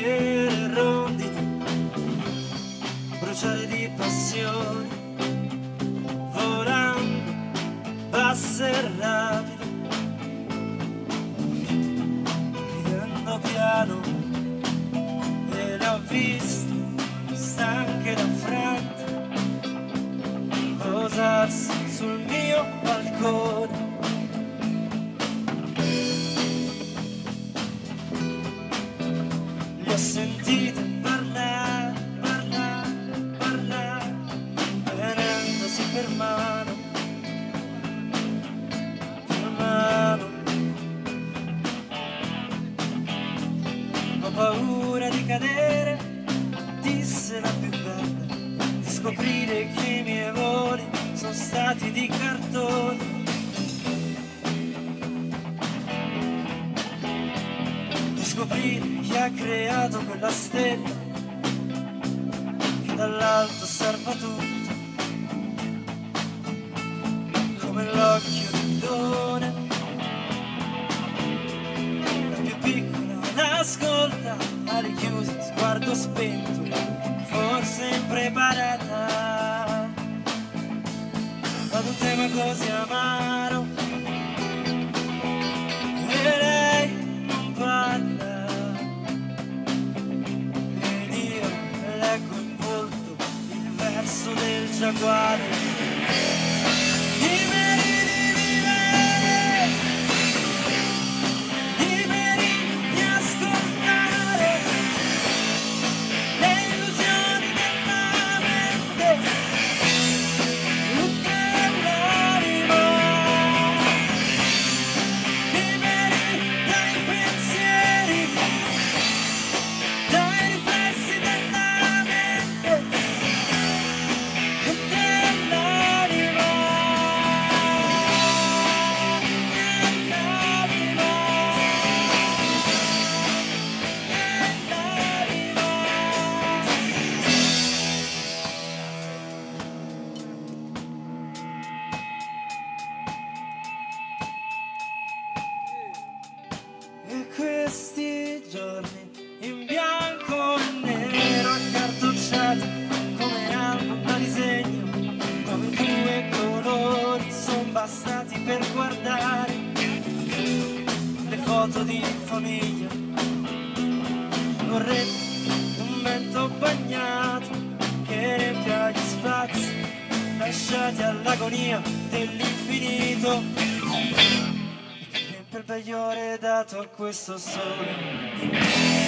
Fiere rondini bruciare di passione, volando basse rapide, ridendo piano e le ho stanche da frate posarsi sul mio balcone. Sentite parlare, parlare, parlare, venendosi per mano, per mano. Ho paura di cadere, disse la più bella, di scoprire che i miei voli sono stati di cartone. Scoprire chi ha creato quella stella che dall'alto osserva tutto come l'occhio di Done. La più piccola l'ascolta ali chiuse sguardo spento forse impreparata. Ad un tema così amaro guardes foto di famiglia. Vorrei un vento bagnato che riempia gli spazi lasciati all'agonia dell'infinito. E per peggio dato a questo sole